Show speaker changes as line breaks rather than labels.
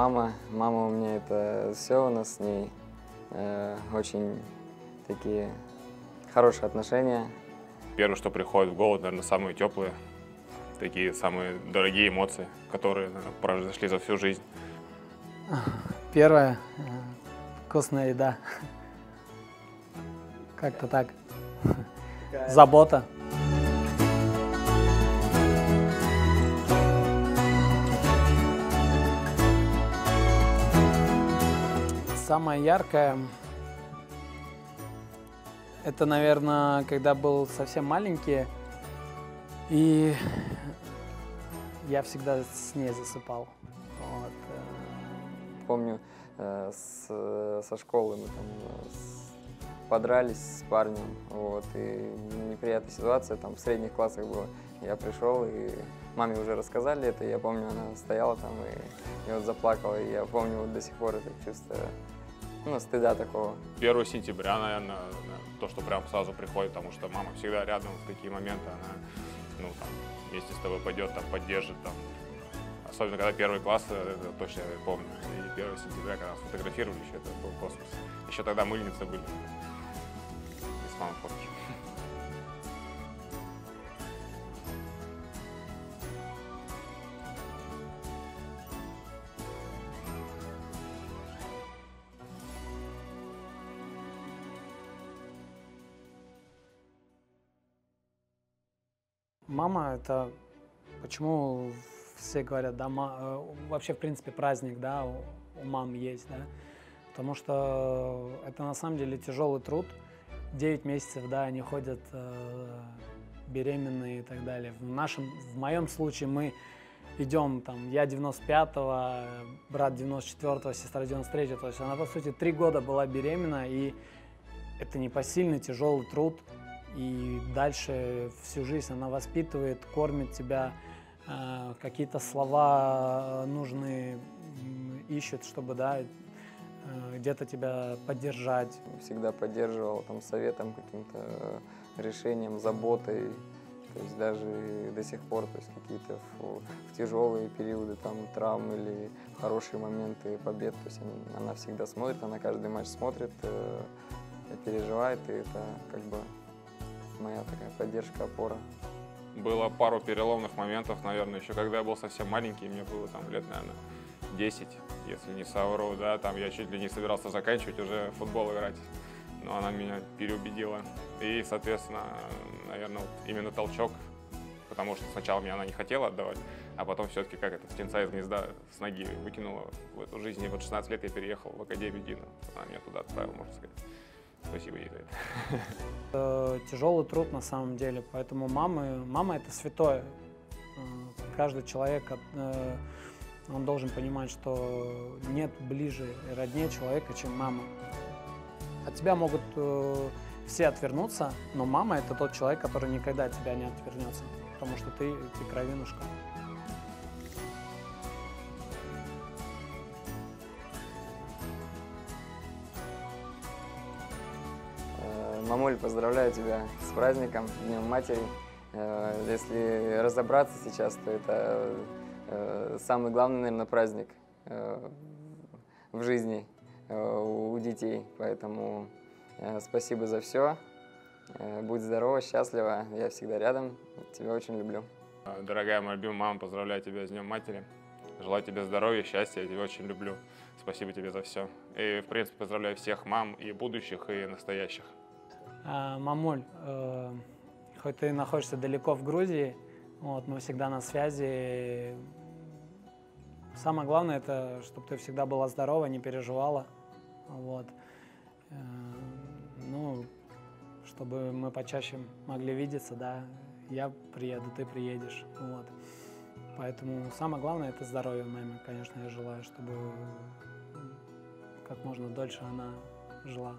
Мама, мама у меня это все у нас с ней. Э, очень такие хорошие отношения.
Первое, что приходит в голову, наверное, самые теплые, такие самые дорогие эмоции, которые наверное, произошли за всю жизнь.
Первое э, вкусная еда. Как-то так. Забота. Самое яркое, это, наверное, когда был совсем маленький, и я всегда с ней засыпал. Вот. э,
Помню, э, с- со школы мы там э, с- подрались с парнем, вот, и неприятная ситуация, там, в средних классах было. Я пришел, и маме уже рассказали это, я помню, она стояла там и, и вот заплакала, и я помню вот до сих пор это чувство, ну, стыда такого.
1 сентября, наверное, то, что прям сразу приходит, потому что мама всегда рядом в такие моменты, она, ну, там, вместе с тобой пойдет, там, поддержит, там. Особенно, когда первый класс, э, это точно я помню. И 1 сентября, когда нас еще, это был космос. Еще тогда мыльницы были. И с мамой фотки.
Мама это почему все говорят, да, ма- э, вообще в принципе праздник, да, у, мам есть, да, потому что это на самом деле тяжелый труд. 9 месяцев, да, они ходят э, беременные и так далее. В нашем, в моем случае мы идем там, я 95-го, брат 94-го, сестра 93-го, то есть она по сути три года была беременна и это непосильный тяжелый труд, и дальше всю жизнь она воспитывает, кормит тебя, э, какие-то слова нужные м, ищет, чтобы да, э, где-то тебя поддержать.
Всегда поддерживал там советом, каким-то э, решением, заботой. То есть даже до сих пор, то есть какие-то в, в тяжелые периоды там травм или хорошие моменты побед, то есть она всегда смотрит, она каждый матч смотрит, э, переживает, и это как бы моя такая поддержка, опора.
Было пару переломных моментов, наверное, еще когда я был совсем маленький, мне было там лет, наверное, 10, если не совру, да, там я чуть ли не собирался заканчивать уже футбол играть, но она меня переубедила. И, соответственно, наверное, вот именно толчок, потому что сначала меня она не хотела отдавать, а потом все-таки как это, птенца из гнезда с ноги выкинула в эту жизнь. И вот 16 лет я переехал в Академию Дина, она меня туда отправила, можно сказать. Спасибо ей за это.
Э, Тяжелый труд на самом деле, поэтому мамы, мама это святое. Э, Каждый человек, э, он должен понимать, что нет ближе и роднее человека, чем мама. От тебя могут э, все отвернуться, но мама это тот человек, который никогда от тебя не отвернется, потому что ты, ты кровинушка.
Мамуль, поздравляю тебя с праздником, Днем Матери. Э, Если разобраться сейчас, то это э, самый главный, наверное, праздник э, в жизни у детей. Поэтому спасибо за все. Будь здорова, счастлива. Я всегда рядом. Тебя очень люблю.
Дорогая моя любимая мама, поздравляю тебя с Днем Матери. Желаю тебе здоровья, счастья, я тебя очень люблю. Спасибо тебе за все. И, в принципе, поздравляю всех мам и будущих, и настоящих.
А, Мамуль, э, хоть ты находишься далеко в Грузии, вот, мы всегда на связи. Самое главное, это чтобы ты всегда была здорова, не переживала. Вот. Э, Ну, чтобы мы почаще могли видеться, да. Я приеду, ты приедешь. Вот. Поэтому самое главное это здоровье маме, конечно, я желаю, чтобы как можно дольше она жила.